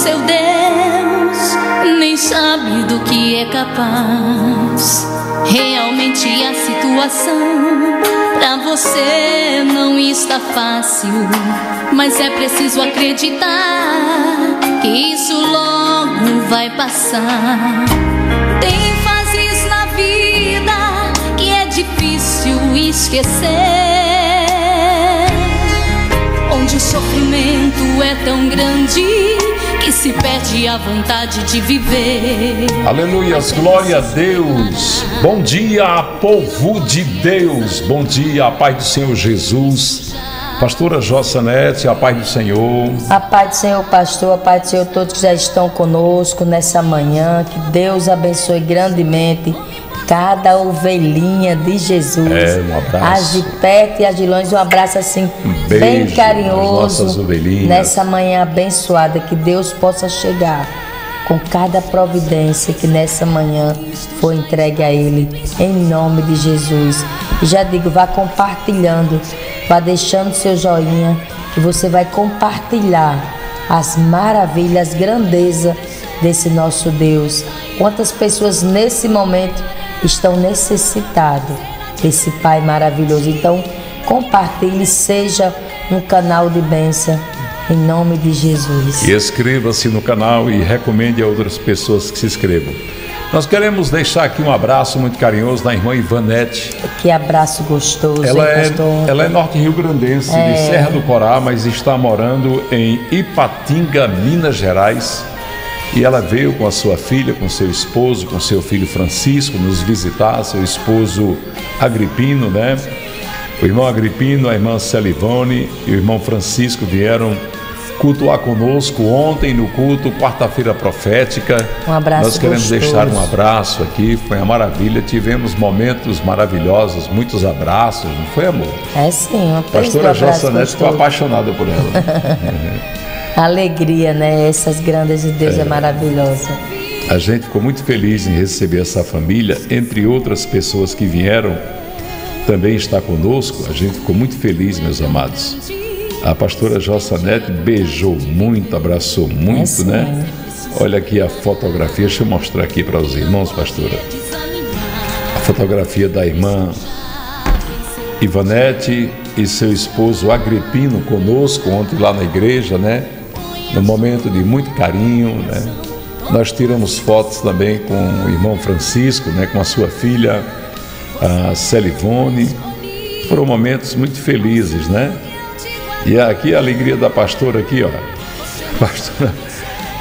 seu Deus, nem sabe do que é capaz. Realmente a situação pra você não está fácil, mas é preciso acreditar que isso logo vai passar. Tem fases na vida que é difícil esquecer, onde o sofrimento é tão grande que se perde a vontade de viver. Aleluias, glória a Deus. Bom dia, povo de Deus. Bom dia, a paz do Senhor Jesus. Pastora Jossanete, a paz do Senhor. A paz do Senhor, pastor, a paz do Senhor, todos que já estão conosco nessa manhã. Que Deus abençoe grandemente cada ovelhinha de Jesus. É, um abraço. As de perto e as de longe, um abraço assim, Um beijo bem carinhoso. Nessa manhã abençoada, que Deus possa chegar com cada providência que nessa manhã foi entregue a Ele, em nome de Jesus. E já digo, vá compartilhando, vá deixando seu joinha, que você vai compartilhar as maravilhas, grandeza desse nosso Deus. Quantas pessoas nesse momento estão necessitadas desse Pai maravilhoso. Então, compartilhe, seja um canal de bênção, em nome de Jesus. E inscreva-se no canal e recomende a outras pessoas que se inscrevam. Nós queremos deixar aqui um abraço muito carinhoso da irmã Ivanete. Que abraço gostoso, Ela hein, é, ela é norte-rio grandense, É. de Serra do Corá, mas está morando em Ipatinga, Minas Gerais. E ela veio com a sua filha, com seu esposo, com seu filho Francisco, nos visitar, seu esposo Agripino, né? O irmão Agripino, a irmã Celivone e o irmão Francisco vieram cultuar conosco ontem no culto, quarta-feira profética. Um abraço Nós queremos gostoso. deixar um abraço aqui, foi uma maravilha. Tivemos momentos maravilhosos, muitos abraços, não foi, amor? É sim, uma Pastora Jossanete ficou apaixonada por ela. Alegria, né? Essas grandes de Deus é, maravilhosa. A gente ficou muito feliz em receber essa família, entre outras pessoas que vieram também está conosco. A gente ficou muito feliz, meus amados. A pastora Jossanete beijou muito, abraçou muito, sim. né? Olha aqui a fotografia, deixa eu mostrar aqui para os irmãos, pastora. A fotografia da irmã Ivanete e seu esposo Agripino conosco ontem lá na igreja, né? No momento de muito carinho, né? Nós tiramos fotos também com o irmão Francisco, né? Com a sua filha, a Celivone. Foram momentos muito felizes, né? E aqui a alegria da pastora aqui, ó. A pastora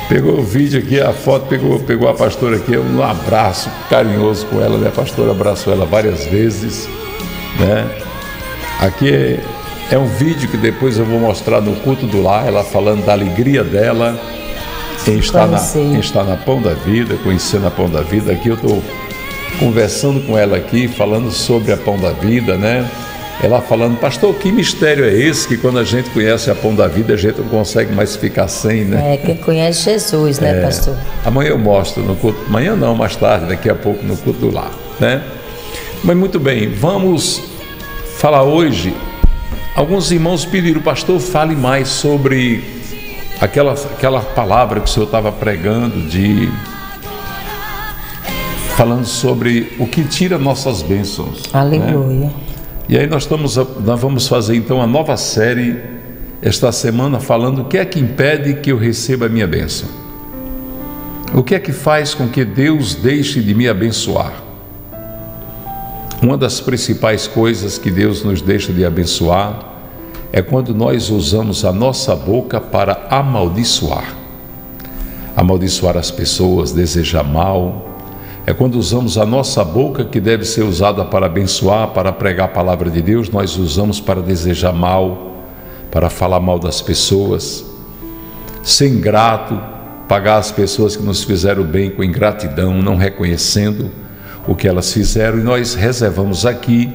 pegou o vídeo aqui, a foto pegou, pegou a pastora aqui, um abraço carinhoso com ela, né? A pastora abraçou ela várias vezes, né? Aqui é, é um vídeo que depois eu vou mostrar no culto do lar, ela falando da alegria dela em estar, na, em estar na Pão da Vida, conhecendo a Pão da Vida. Aqui eu estou conversando com ela aqui, falando sobre a Pão da Vida, né? Ela falando, pastor, que mistério é esse que quando a gente conhece a Pão da Vida, a gente não consegue mais ficar sem, né? É, quem conhece Jesus, né, pastor? Amanhã eu mostro no culto, amanhã não, mais tarde, daqui a pouco no culto do lar, né? Mas muito bem, vamos falar hoje. Alguns irmãos pediram, pastor, fale mais sobre aquela, aquela palavra que o senhor estava pregando de falando sobre o que tira nossas bênçãos. né? Aleluia. E aí nós, estamos, nós vamos fazer então uma nova série esta semana falando o que é que impede que eu receba a minha bênção. O que é que faz com que Deus deixe de me abençoar? Uma das principais coisas que Deus nos deixa de abençoar é quando nós usamos a nossa boca para amaldiçoar. Amaldiçoar as pessoas, desejar mal, é quando usamos a nossa boca, que deve ser usada para abençoar, para pregar a palavra de Deus, nós usamos para desejar mal, para falar mal das pessoas, ser ingrato, pagar as pessoas que nos fizeram bem com ingratidão, não reconhecendo o que elas fizeram, e nós reservamos aqui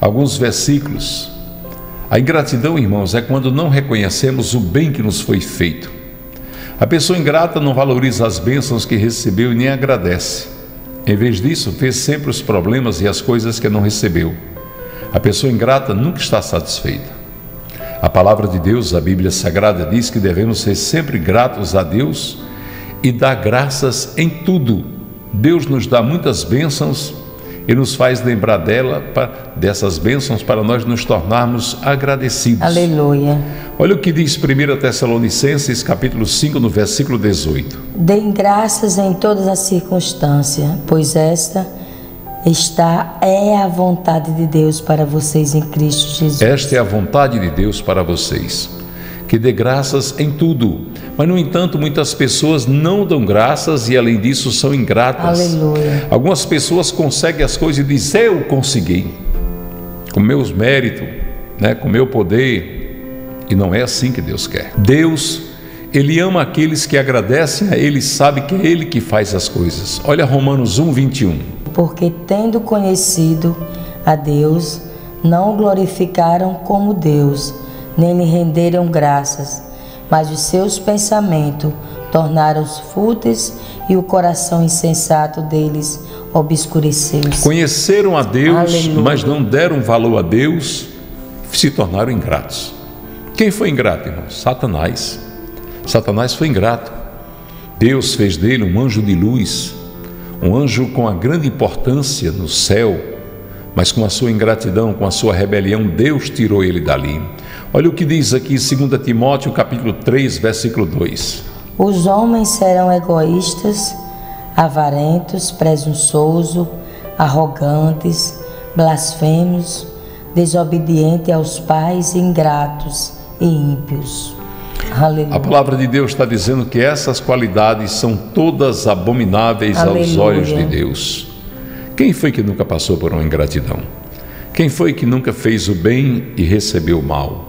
alguns versículos. A ingratidão, irmãos, é quando não reconhecemos o bem que nos foi feito. A pessoa ingrata não valoriza as bênçãos que recebeu e nem agradece. Em vez disso, vê sempre os problemas e as coisas que não recebeu. A pessoa ingrata nunca está satisfeita. A palavra de Deus, a Bíblia Sagrada, diz que devemos ser sempre gratos a Deus e dar graças em tudo. Deus nos dá muitas bênçãos e nos faz lembrar dela, dessas bênçãos, para nós nos tornarmos agradecidos. Aleluia. Olha o que diz 1 Tessalonicenses, capítulo 5, no versículo 18. Deem graças em todas as circunstâncias, pois esta está é a vontade de Deus para vocês em Cristo Jesus. Esta é a vontade de Deus para vocês, que dê graças em tudo. Mas no entanto, muitas pessoas não dão graças e além disso são ingratas. Aleluia. Algumas pessoas conseguem as coisas e dizem: "Eu consegui". Com meus méritos, né, com meu poder, e não é assim que Deus quer. Deus ele ama aqueles que agradecem a Ele, sabe que é Ele que faz as coisas. Olha Romanos 1, 21 porque tendo conhecido a Deus, não o glorificaram como Deus, nem lhe renderam graças, mas os seus pensamentos tornaram-se fúteis e o coração insensato deles obscureceu-se. Conheceram a Deus, Aleluia. mas não deram valor a Deus, se tornaram ingratos. Quem foi ingrato, irmão? Satanás. Satanás foi ingrato. Deus fez dele um anjo de luz, um anjo com a grande importância no céu, mas com a sua ingratidão, com a sua rebelião, Deus tirou ele dali. Olha o que diz aqui 2 Timóteo, capítulo 3, versículo 2. Os homens serão egoístas, avarentos, presunçosos, arrogantes, blasfemos, desobedientes aos pais, ingratos e ímpios. Aleluia. A palavra de Deus está dizendo que essas qualidades são todas abomináveis Aleluia. aos olhos de Deus. Quem foi que nunca passou por uma ingratidão? Quem foi que nunca fez o bem e recebeu o mal?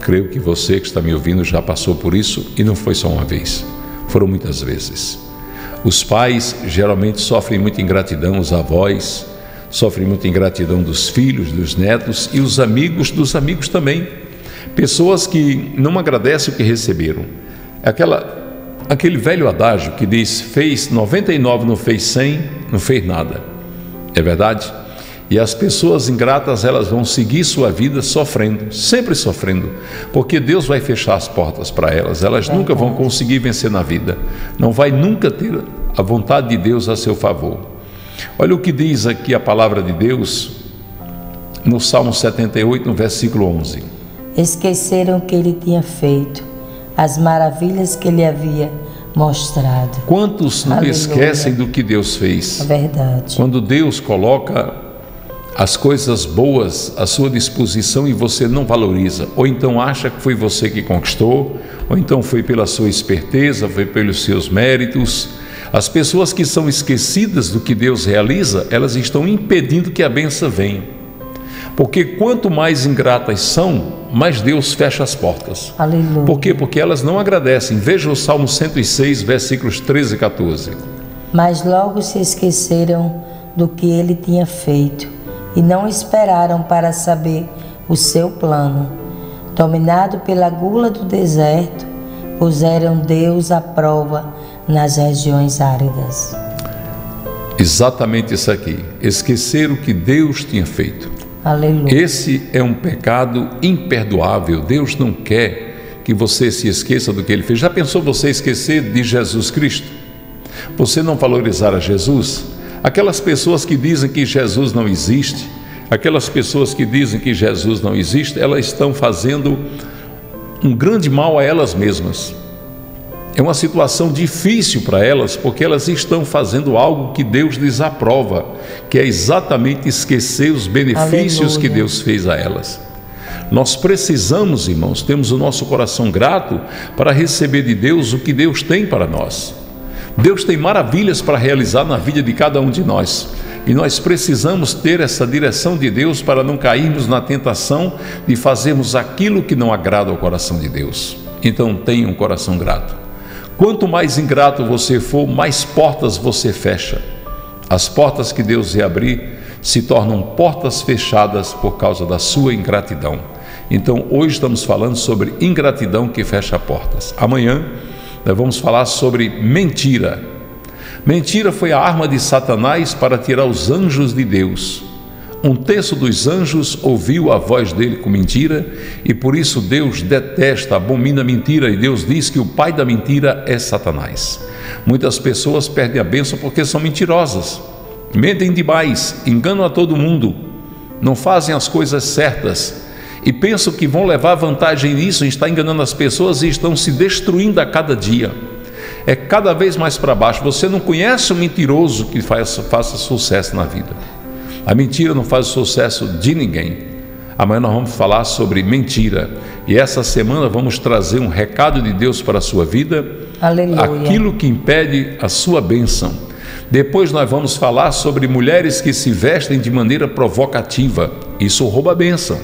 Creio que você que está me ouvindo já passou por isso e não foi só uma vez, foram muitas vezes. Os pais geralmente sofrem muita ingratidão, os avós sofrem muita ingratidão dos filhos, dos netos e os amigos dos amigos também. Pessoas que não agradecem o que receberam. Aquela, aquele velho adágio que diz: fez 99, não fez 100, não fez nada. É verdade? E as pessoas ingratas, elas vão seguir sua vida sofrendo, sempre sofrendo, porque Deus vai fechar as portas para elas. Elas nunca vão conseguir vencer na vida. Não vai nunca ter a vontade de Deus a seu favor. Olha o que diz aqui a palavra de Deus no Salmo 78, no versículo 11 esqueceram o que ele tinha feito, as maravilhas que ele havia mostrado. Quantos não Aleluia. esquecem do que Deus fez? Verdade. Quando Deus coloca as coisas boas à sua disposição e você não valoriza, ou então acha que foi você que conquistou, ou então foi pela sua esperteza, foi pelos seus méritos. As pessoas que são esquecidas do que Deus realiza, elas estão impedindo que a benção venha. Porque quanto mais ingratas são, mais Deus fecha as portas. Aleluia. Por quê? Porque elas não agradecem. Veja o Salmo 106, versículos 13 e 14. Mas logo se esqueceram do que ele tinha feito e não esperaram para saber o seu plano. Dominado pela gula do deserto, puseram Deus à prova nas regiões áridas. Exatamente isso aqui. Esquecer o que Deus tinha feito. Aleluia. Esse é um pecado imperdoável. Deus não quer que você se esqueça do que ele fez. Já pensou você esquecer de Jesus Cristo? Você não valorizar a Jesus? Aquelas pessoas que dizem que Jesus não existe, aquelas pessoas que dizem que Jesus não existe, elas estão fazendo um grande mal a elas mesmas. É uma situação difícil para elas, porque elas estão fazendo algo que Deus desaprova, que é exatamente esquecer os benefícios Aleluia. que Deus fez a elas. Nós precisamos, irmãos, temos o nosso coração grato para receber de Deus o que Deus tem para nós. Deus tem maravilhas para realizar na vida de cada um de nós. E nós precisamos ter essa direção de Deus para não cairmos na tentação de fazermos aquilo que não agrada ao coração de Deus. Então, tenha um coração grato. Quanto mais ingrato você for, mais portas você fecha. As portas que Deus reabrir se tornam portas fechadas por causa da sua ingratidão. Então, hoje estamos falando sobre ingratidão que fecha portas. Amanhã nós vamos falar sobre mentira. Mentira foi a arma de Satanás para tirar os anjos de Deus. Um terço dos anjos ouviu a voz dele com mentira, e por isso Deus detesta, abomina a mentira, e Deus diz que o pai da mentira é Satanás. Muitas pessoas perdem a bênção porque são mentirosas, mentem demais, enganam a todo mundo, não fazem as coisas certas e pensam que vão levar vantagem nisso, está enganando as pessoas e estão se destruindo a cada dia. É cada vez mais para baixo. Você não conhece um mentiroso que faça, faça sucesso na vida. A mentira não faz sucesso de ninguém. Amanhã nós vamos falar sobre mentira. E essa semana vamos trazer um recado de Deus para a sua vida. Aleluia. Aquilo que impede a sua bênção. Depois nós vamos falar sobre mulheres que se vestem de maneira provocativa. Isso rouba a bênção.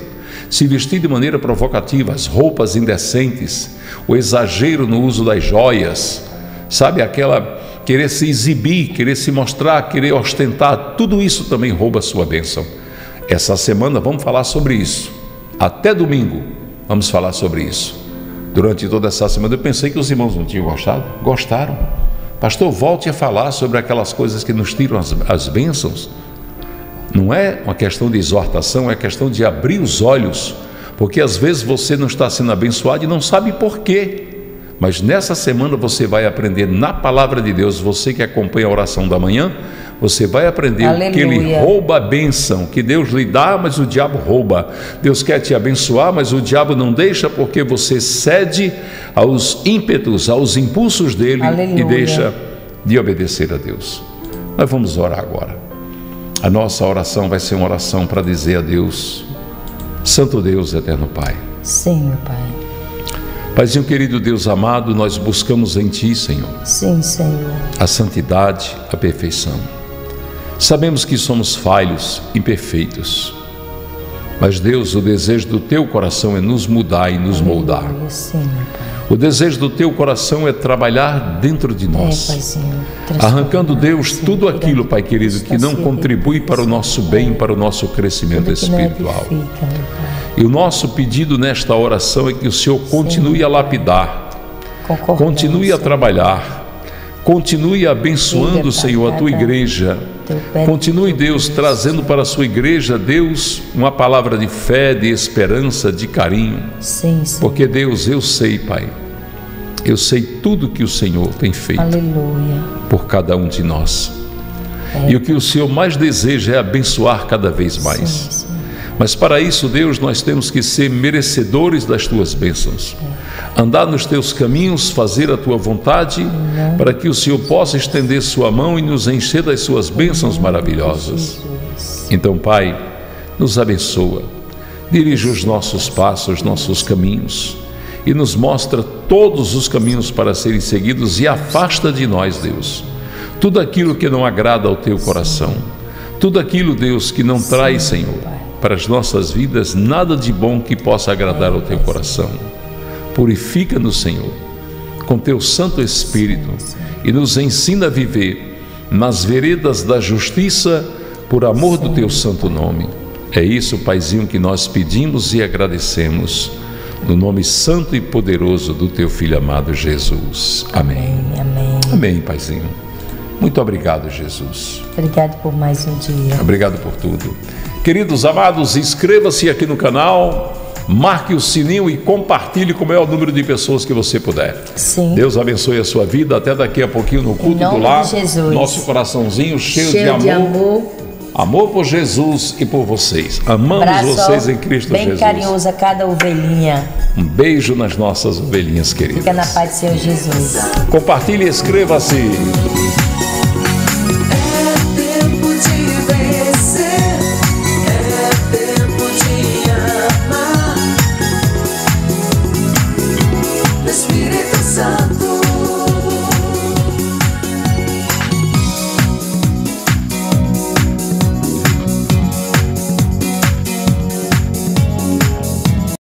Se vestir de maneira provocativa, as roupas indecentes, o exagero no uso das joias, sabe aquela querer se exibir, querer se mostrar, querer ostentar, tudo isso também rouba a sua bênção. Essa semana vamos falar sobre isso. Até domingo vamos falar sobre isso. Durante toda essa semana eu pensei que os irmãos não tinham gostado. Gostaram. Pastor, volte a falar sobre aquelas coisas que nos tiram as, as bênçãos. Não é uma questão de exortação, é questão de abrir os olhos, porque às vezes você não está sendo abençoado e não sabe por quê. Mas nessa semana você vai aprender na palavra de Deus, você que acompanha a oração da manhã, você vai aprender Aleluia. que ele rouba a bênção, que Deus lhe dá, mas o diabo rouba. Deus quer te abençoar, mas o diabo não deixa porque você cede aos ímpetos, aos impulsos dele Aleluia. e deixa de obedecer a Deus. Nós vamos orar agora. A nossa oração vai ser uma oração para dizer a Deus, Santo Deus, Eterno Pai. Sim, meu Pai. Paizinho querido Deus amado, nós buscamos em Ti, Senhor, Sim, Senhor. a santidade, a perfeição. Sabemos que somos falhos, imperfeitos. Mas Deus, o desejo do Teu coração é nos mudar e nos moldar. Sim, meu Pai. O desejo do Teu coração é trabalhar dentro de É, nós. Arrancando Deus tudo aquilo, Pai querido, que não contribui para o nosso bem, para o nosso crescimento espiritual. E o nosso pedido nesta oração é que o Senhor continue a lapidar, continue a trabalhar, continue abençoando, Senhor, a tua igreja. Continue, de Deus, trazendo para a sua igreja, Deus, uma palavra de fé, de esperança, de carinho. Sim, Senhor. Porque, Deus, eu sei, Pai, eu sei tudo que o Senhor tem feito Aleluia. por cada um de nós. E o que o Senhor mais deseja é abençoar cada vez mais. Sim, sim. Mas para isso, Deus, nós temos que ser merecedores das tuas bênçãos. Andar nos teus caminhos, fazer a tua vontade, para que o Senhor possa estender sua mão e nos encher das suas bênçãos maravilhosas. Então, Pai, nos abençoa, dirige os nossos passos, nossos caminhos e nos mostra todos os caminhos para serem seguidos e afasta de nós, Deus, tudo aquilo que não agrada ao teu coração, tudo aquilo, Deus, que não traz, Senhor, para as nossas vidas nada de bom que possa agradar ao teu coração. Purifica-nos, Senhor, com teu Santo Espírito e nos ensina a viver nas veredas da justiça por amor do teu santo nome. É isso, Paizinho, que nós pedimos e agradecemos, no nome santo e poderoso do teu filho amado Jesus. Amém. Amém, amém. Paizinho. Muito obrigado, Jesus. Obrigado por mais um dia. Obrigado por tudo. Queridos amados, inscreva-se aqui no canal, marque o sininho e compartilhe com o maior número de pessoas que você puder. Sim. Deus abençoe a sua vida. Até daqui a pouquinho no culto do lar. de Jesus. Nosso coraçãozinho cheio, Cheio de amor. Amor por Jesus e por vocês. Amamos Abraço vocês em Cristo bem Jesus. carinhoso a cada ovelhinha. Um beijo nas nossas ovelhinhas queridas. Fica na paz do Senhor Jesus. Compartilhe e inscreva-se.